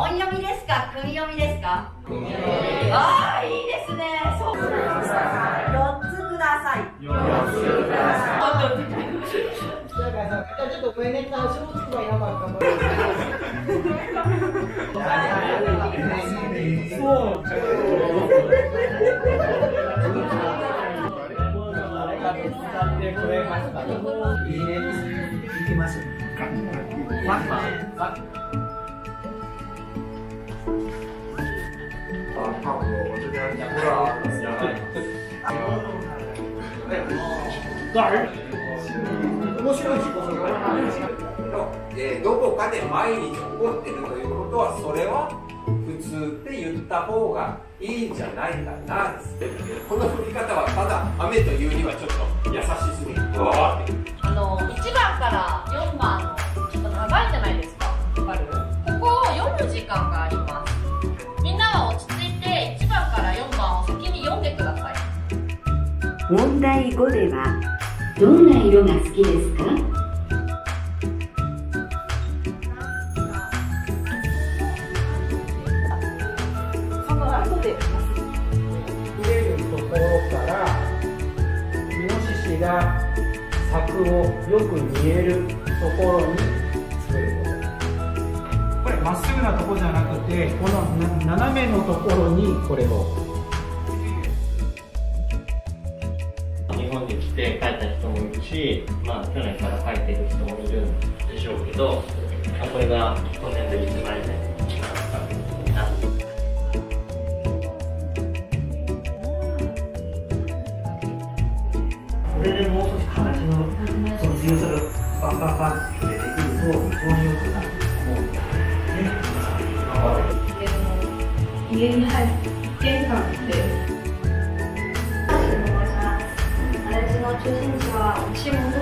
は組読みですか？ああいいですね。そう四つください。四つください。ちょっとごめんね、つくばやばいかも。いいね。いきます。ワンマン。ワン。面白いし、えー、どこかで毎日起こっているということはそれは普通って言った方がいいんじゃないかなこの振り方はただ雨というにはちょっと優しす問題5ではどんな色が好きですか？が柵をよく見えるところに作ることこれまっすぐなところじゃなくてこの斜めのところにこれをし、まあ、去年から帰ってる人もいるんでしょうけど、まあ、これが今年度1枚目これでもう少し形のその強さがバンバンバンって出てくると非常に良くなると思うんですね。家に入って玄関で私の中心地は下